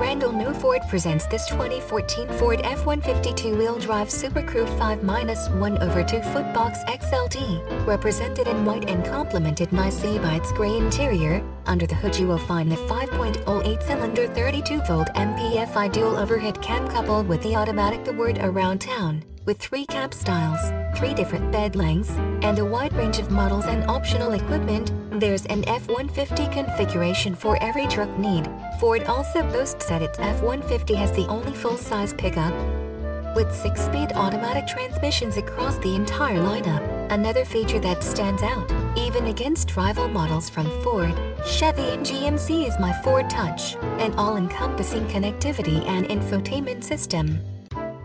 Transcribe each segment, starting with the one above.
Randall Noe Ford presents this 2014 Ford F-150 two-wheel drive Super Crew 5-1 over 2 foot box XLT, represented in white and complemented nicely by its gray interior. Under the hood you will find the 5.08-cylinder 32-volt MPFI dual overhead cam coupled with the automatic the word around town with three cab styles, three different bed lengths, and a wide range of models and optional equipment, there's an F-150 configuration for every truck need. Ford also boasts that its F-150 has the only full-size pickup with 6-speed automatic transmissions across the entire lineup. Another feature that stands out, even against rival models from Ford, Chevy and GMC is MyFord Touch, an all-encompassing connectivity and infotainment system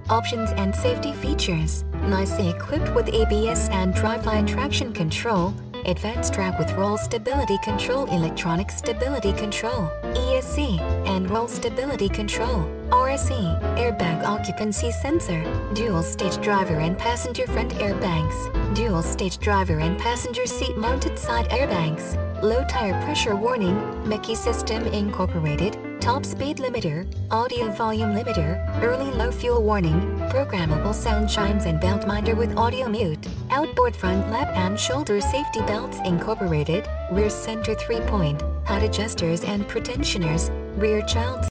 options and safety features. Nicely equipped with ABS and driveline traction control, AdvanceTrac with roll stability control electronic stability control, ESC, and roll stability control, RSC, airbag occupancy sensor, dual stage driver and passenger front airbags, dual stage driver and passenger seat mounted side airbags, low tire pressure warning, MyKey system incorporated, top speed limiter, audio volume limiter, early low fuel warning, programmable sound chimes and Beltminder with audio mute, outboard front lap and shoulder safety belts incorporated, rear center 3-point, HUD adjusters and pretensioners, rear child